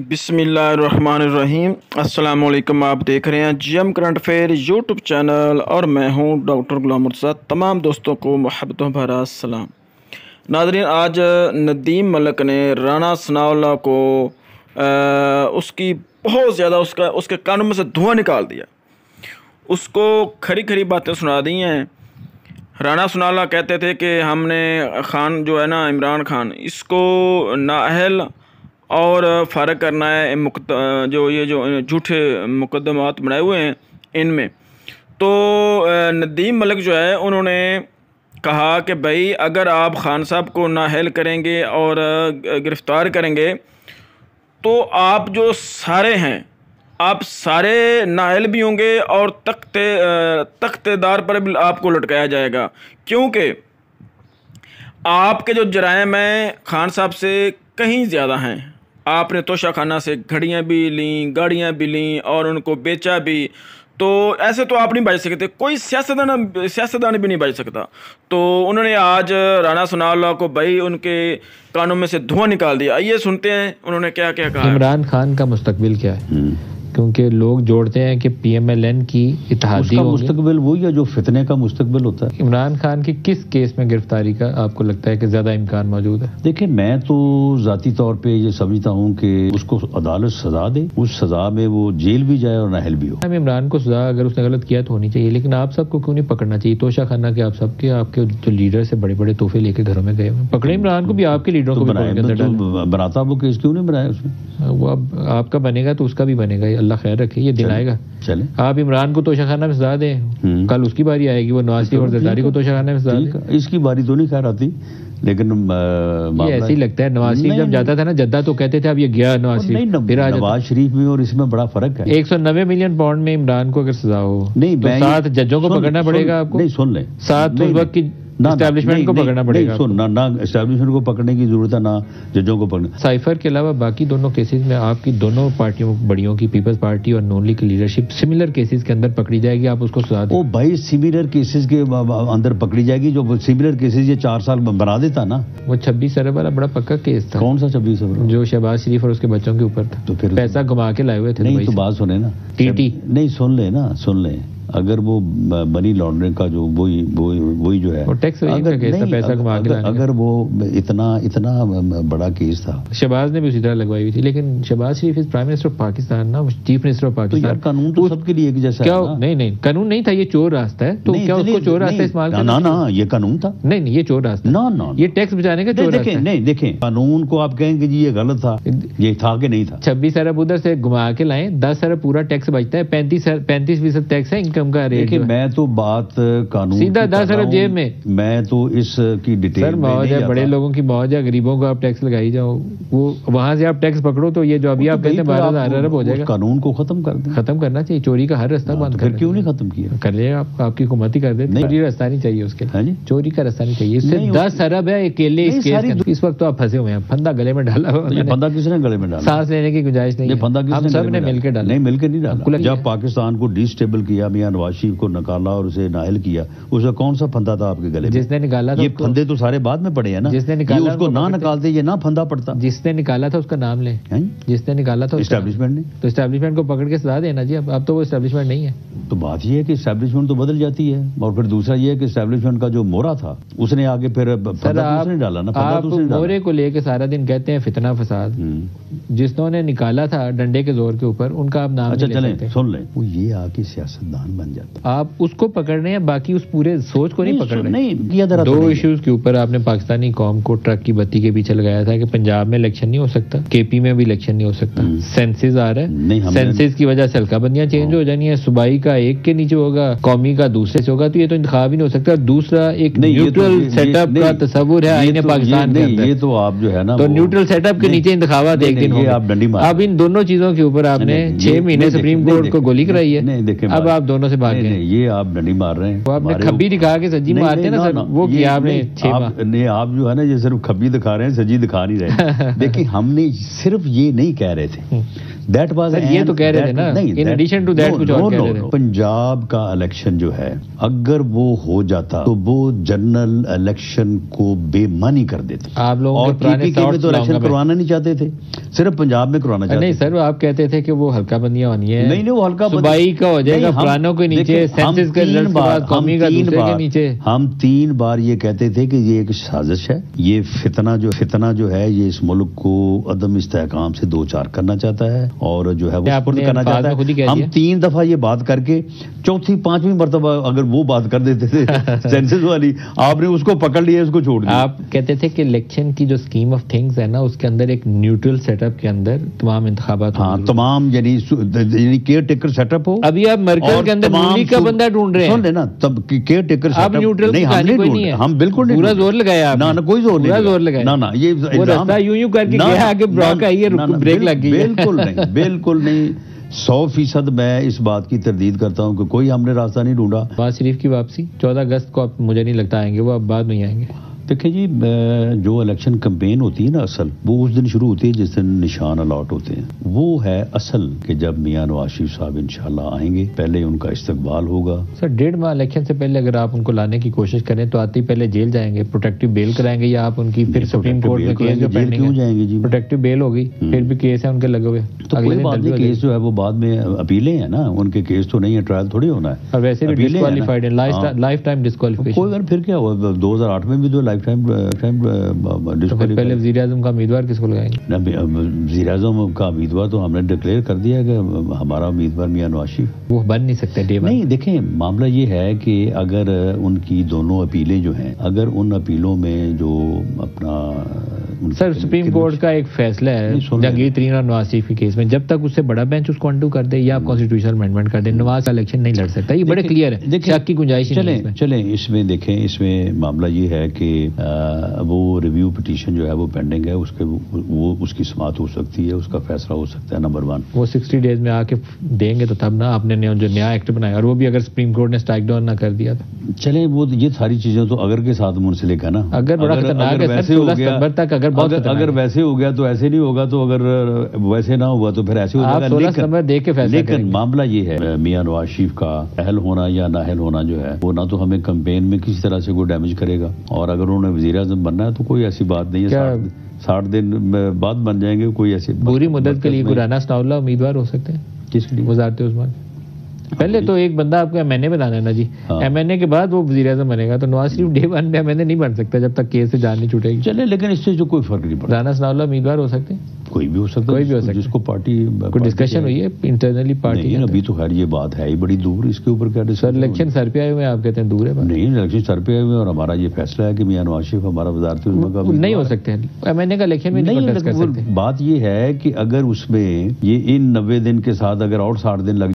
बिसमीम वालेकुम आप देख रहे हैं G M current affair YouTube channel और मैं हूँ डॉक्टर गुलाम मुर्सा तमाम दोस्तों को मोहब्बतों भरा सलाम। नाजरीन आज नदीम मलक ने राना सनाउल्ला को आ, उसकी बहुत ज़्यादा उसका उसके कानों में से धुआँ निकाल दिया। उसको खरी खरी बातें सुना दी हैं। राना सनाउल्ला कहते थे कि हमने खान जो है ना इमरान खान इसको नाअहल और फ़र्क करना है जो ये जो झूठे मुकदमात बनाए हुए हैं इनमें। तो नदीम मलिक जो है, उन्होंने कहा कि भाई, अगर आप खान साहब को नाहल करेंगे और गिरफ़्तार करेंगे तो आप जो सारे हैं, आप सारे नाहल भी होंगे और तख्ते तख्तेदार पर भी आपको लटकाया जाएगा। क्योंकि आपके जो जराइम हैं, खान साहब से कहीं ज़्यादा हैं। आपने तोशा खाना से घड़ियाँ भी लीं गाड़ियाँ भी लीं और उनको बेचा भी। तो ऐसे तो आप नहीं बच सकते कोई सियासतदान सियासतदान भी नहीं बच सकता। तो उन्होंने आज राणा सुनाला को भाई उनके कानों में से धुआँ निकाल दिया। आइए सुनते हैं उन्होंने क्या क्या कहा इमरान खान का मुस्तकबिल क्या है? हम्म। क्योंकि लोग जोड़ते हैं कि पीएमएलएन की इतिहादी मुस्तकबिल वही है जो फितने का मुस्तकबिल होता है। इमरान खान की किस केस में गिरफ्तारी का आपको लगता है कि ज़्यादा इम्कान मौजूद है? देखिए मैं तो जाती तौर पे ये समझता हूँ कि उसको अदालत सजा दे उस सजा में वो जेल भी जाए और नहल भी हो। हम इमरान को सजा अगर उसने गलत किया तो होनी चाहिए लेकिन आप सबको क्यों नहीं पकड़ना चाहिए? तोशा खाना के आप सबके आपके जो लीडर से बड़े बड़े तोहफे लेके घरों में गए पकड़े इमरान को भी आपके लीडरों को बनाया बनाता वो केस क्यों नहीं बनाया उसमें वो अब आपका बनेगा तो उसका भी बनेगा अल्लाह खैर रखे ये दिन आएगा। चले। आप इमरान को तोशाखाना में सजा दें हम्म। कल उसकी बारी आएगी वो नवाज़ शरीफ और जरदारी को तोशाखाना में सजा इसकी बारी तो नहीं खैर आती लेकिन ये ऐसे ही लगता है नवाज़ शरीफ जब जाता था ना जद्दा तो कहते थे अब ये गया नवाज़ शरीफ। फिर नवाज़ शरीफ में और इसमें बड़ा फ़र्क है। एक सौ नब्बे मिलियन पाउंड में इमरान को अगर सजा हो नहीं तो सात जजों को पकड़ना पड़ेगा आपको। नहीं सुन ले। सात उस वक्त की स्टैब्लिशमेंट को पकड़ना पड़ेगा सुन ना ना एस्टेब्लिशमेंट को पकड़ने की ज़रूरत है ना जजों को पकड़ना। साइफर के अलावा बाकी दोनों केसेस में आपकी दोनों पार्टियों बड़ियों की पीपल्स पार्टी और नॉन लीग की लीडरशिप सिमिलर केसेस के अंदर पकड़ी जाएगी आप उसको सजा ओ भाई सिमिलर केसेस के अंदर पकड़ी जाएगी जो सिमिलर केसेस ये चार साल बना देता ना। वो छब्बीस अरब वाला बड़ा पक्का केस था। कौन सा छब्बीस अरब जो शहबाज शरीफ और उसके बच्चों के ऊपर था। तो फिर पैसा घुमा के लाए हुए थे नहीं तो बात सुने ना। टीटी नहीं सुन ले ना सुन ले। अगर वो मनी लॉन्ड्रिंग का जो वही वही जो है। टैक्स अगर, पैसा अगर, अगर वो इतना इतना बड़ा केस था। शहबाज ने भी उसी तरह लगवाई हुई थी लेकिन Shahbaz Sharif is prime minister of Pakistan ना चीफ मिनिस्टर ऑफ़ पाकिस्तान तो कानून तो सबके लिए एक जैसा क्या नहीं नहीं कानून नहीं था ये चोर रास्ता है तो क्या उसको चोर रास्ता इस्तेमाल ना ना ये कानून था। नहीं नहीं ये चोर रास्ता ना ना ये टैक्स बचाने का चोर रास्ता नहीं देखें कानून को आप कहेंगे जी ये गलत था ये था कि नहीं था। छब्बीस अरब उधर से घुमा के लाए दस अरब पूरा टैक्स बचता है पैंतीस पैंतीस फ़ीसद टैक्स है इनकम का रेट मैं तो बात कानून सीधा दस अरब जेब में। मैं तो इसकी डिटेल मौज है बड़े लोगों की मौज है गरीबों को आप टैक्स लगाई जाओ। वो वहाँ से आप टैक्स पकड़ो तो ये जो अभी तो आप कहते हैं बारह हज़ार अरब हो जाएगा। कानून को खत्म कर दे। खत्म करना चाहिए चोरी का हर रास्ता हाँ, बंद तो कर क्यों नहीं खत्म किया? कर लिया आप आपकी हुकूमत ही कर दे चोरी रास्ता नहीं चाहिए उसके हाँ चोरी का रास्ता नहीं चाहिए। इससे दस अरब है अकेले इस केस इस वक्त तो आप फंसे हुए हैं फंदा गले में डाला हुआ फंदा किसने गले में डाला? सांस लेने की गुंजाइश नहीं फंदा सब मिलकर डाला? नहीं मिलकर नहीं डाला। जब पाकिस्तान को डिस्टेबल किया मियाँ नवाज़ शरीफ को निकाला और उसे नाहल किया। उसका कौन सा फंदा था आपके गले जिसने निकाला था ये फंदे तो सारे बाद में पड़े हैं ना। जिसने निकाला उसको ना निकालते ये ना फंदा पड़ता। जिसने निकाला था उसका नाम ले। जिसने निकाला था स्टैब्लिशमेंट ने? तो स्टैब्लिशमेंट को पकड़ के सजा देना जी अब तो वो स्टैब्लिशमेंट नहीं है। तो बात ये है कि स्टैब्लिशमेंट तो बदल जाती है और फिर दूसरा ये है कि स्टैब्लिशमेंट का जो मोरा था उसने आगे फिर उसने डाला ना आप मोरे को लेके सारा दिन कहते हैं फितना फसाद। हम्म। जिसने निकाला था डंडे के ज़ोर के ऊपर उनका आप नाम अच्छा चले सुन लें। वो ये आके सियासतदान बन जाता आप उसको पकड़ने हैं बाकी उस पूरे सोच को नहीं पकड़ रहे नहीं दो इश्यूज़ के ऊपर आपने पाकिस्तानी कौम को ट्रक की बत्ती के पीछे लगाया था कि पंजाब में इलेक्शन नहीं हो सकता केपी में भी इलेक्शन नहीं हो सकता। सेंसेस हम्म। आ रहा है। सेंसेस की वजह से हल्काबंदियाँ चेंज हो। जानी है। सुबाई का एक के नीचे होगा कौमी का दूसरे से होगा तो ये तो इंतखाब ही नहीं हो सकता। दूसरा एक न्यूट्रल सेटअप का तस्वुर है आईने तो पाकिस्तान ये तो आप जो है ना तो न्यूट्रल सेटअप के नीचे इंतखाबात एक दिन अब इन दोनों चीज़ों के ऊपर आपने छह महीने सुप्रीम कोर्ट को गोली कराई है। अब आप दोनों दोनों से भाग गए ये आप डंडी मार रहे हैं वो आपने खब्बी दिखा के सज्जी मारते हैं ना सर वो किया आपने नहीं, आप- माह नहीं आप जो है ना ये सिर्फ़ खब्बी दिखा रहे हैं सज्जी दिखा नहीं रहे। देखिए हमने सिर्फ़ ये नहीं कह रहे थे दैट वाज ये तो कह रहे थे ना, in addition to that कुछ और कह रहे थे। पंजाब का इलेक्शन जो है अगर वो हो जाता तो वो जनरल इलेक्शन को बेमानी कर देते। आप लोगों और के पुराने KPK में तो इलेक्शन करवाना नहीं चाहते थे सिर्फ़ पंजाब में करवाना चाहते नहीं सर आप कहते थे कि वो हल्का बंदियाँ होनी है। नहीं नहीं वो हल्का सुबाई का हो जाएगा पुरानों के नीचे देखिए, सेंसस के रिज़ल्ट बाद कौमी का दूसरे के नीचे। हम तीन बार ये कहते थे कि ये एक साजिश है। ये फितना जो फितना जो है ये इस मुल्क को अदम इस्तेकाम से दो चार करना चाहता है। और जो है वो सुपुर्द करना चाहता ही। हम तीन दफ़ा ये बात करके चौथी पांचवी मरतबा अगर वो बात कर देते थे सेंसस वाली आपने उसको पकड़ लिया इसको छोड़ दिया। आप कहते थे कि इलेक्शन की जो स्कीम ऑफ़ थिंग्स है ना उसके अंदर एक न्यूट्रल सेटअप के अंदर तमाम इंतखाबात हाँ तमाम यानी यानी केयर टेकर सेटअप हो अभी आप मरकज के अंदर का बंदा ढूंढ रहे सुन हैं लेना तब केयर टेकर आप न्यूट्रल नहीं हम नहीं हम बिल्कुल नहीं पूरा ज़ोर लगाया ना। ना कोई ज़ोर नहीं ज़ोर लगाया। ना ना ये यूँ यूँ करके गया आगे है ब्रेक लग गई बिल्कुल नहीं। बिल्कुल नहीं। सौ फ़ीसद मैं इस बात की तरदीद करता हूँ कि कोई हमने रास्ता नहीं ढूंढा। नवाज़ शरीफ की वापसी, चौदह अगस्त को आप, मुझे नहीं लगता आएँगे, वो आप बाद में आएँगे। देखिए जी जो इलेक्शन कंपेन होती है ना असल वो उस दिन शुरू होती है जिस दिन निशान अलॉट होते हैं। वो है असल कि जब मियाँ नवाज़ शरीफ साहब इंशाल्लाह आएँगे पहले उनका इस्तकबाल होगा। सर डेढ़ माह इलेक्शन से पहले अगर आप उनको लाने की कोशिश करें तो आते ही पहले जेल जाएँगे प्रोटेक्टिव बेल कराएँगे या आप उनकी फिर सुप्रीम कोर्ट में केस जेल क्यों जाएँगे जी? प्रोटेक्टिव बेल होगी फिर भी केस है उनके लगे हुए तो कोई बात नहीं केस जो है वो बाद में अपीलें हैं ना उनके केस तो नहीं है ट्रायल थोड़ी होना है। और वैसे भी। डिस्कालीफाइड है। लाइफ टाइम कोई डिस्कालीफिकेशन फिर क्या हुआ 2008 में भी जो लाइफ टाइम टाइम तो पहले आज़म का उम्मीदवार किसको लगाएँगे? वजी अजम का उम्मीदवार तो हमने डिक्लेयर कर दिया है कि हमारा उम्मीदवार मियाँ नवाज़ शरीफ वो बन नहीं सकते डे नहीं देखें मामला ये है कि अगर उनकी दोनों अपीलें जो हैं अगर उन अपीलों में जो अपना सर सुप्रीम कोर्ट का एक फैसला है जहांगीर तरीन और नवाज़ शरीफ के केस में जब तक उससे बड़ा बेंच उसको अंडू कर दे या आप कॉन्स्टिट्यूशनल अमेंडमेंट कर दे नवाज़ का इलेक्शन नहीं लड़ सकता। ये बड़े क्लियर है। देखिए, शक की गुंजाइश चले चले इसमें देखें इसमें मामला ये है कि वो रिव्यू पिटीशन जो है वो पेंडिंग है उसके वो, उसकी समात हो सकती है उसका फैसला हो सकता है नंबर वन वो 60 डेज़ में आके देंगे तो तब ना आपने जो नया एक्ट बनाया और वो भी अगर सुप्रीम कोर्ट ने स्ट्राइक डाउन ना कर दिया तो। चलें वो ये सारी चीज़ें तो अगर के साथ मुंसलिक है ना। अगर बड़ा खतरनाक है, सर, वैसे 16 गया। सितंबर तक अगर बहुत अगर, अगर वैसे हो गया तो ऐसे नहीं होगा तो अगर वैसे ना हुआ तो फिर ऐसे हो जाएगा। 16 सितंबर देख के फैसला लेकिन मामला ये है मियाँ नवाज़ शरीफ का अहल होना या नाहल होना जो है वो ना तो हमें कंपेन में किसी तरह से कोई डैमेज करेगा। और अगर उन्होंने वज़ीर आज़म बनना है तो कोई ऐसी बात नहीं है। साठ- दिन बाद बन जाएँगे कोई ऐसी बुरी मदद के लिए गुराना सनाउल्ला उम्मीदवार हो सकते हैं? किसके लिए? वजारत उस्मान पहले तो एक बंदा आपको एम एन ए बनाना है ना जी। एम एन ए के बाद वो वज़ीर आज़म बनेगा तो नवाज़ शरीफ डे वन में एम एन ए नहीं बन सकता जब तक केस से जान नहीं छूटेगी। चले लेकिन इससे जो कोई फ़र्क नहीं पड़ता। राना सनाउल्ला उम्मीदवार हो सकते हैं। कोई भी हो सकता कोई भी हो जिसको- सकता जिसको पार्टी कोई डिस्कशन हुई है इंटरनली पार्टी नहीं अभी तो खैर ये बात है ही बड़ी दूर इसके ऊपर क्या सर इलेक्शन सर पे आए हुए हैं, आप कहते हैं दूर है नहीं इलेक्शन सर पे आए हुए और हमारा ये फैसला है कि मियाँ नवाज़ शरीफ हमारा वजारत का नहीं हो उम्मीदवार है। सकते। एमएनए का इलेक्शन में नहीं सकते। बात ये है कि अगर उसमें ये इन नब्बे दिन के साथ अगर और साठ दिन लग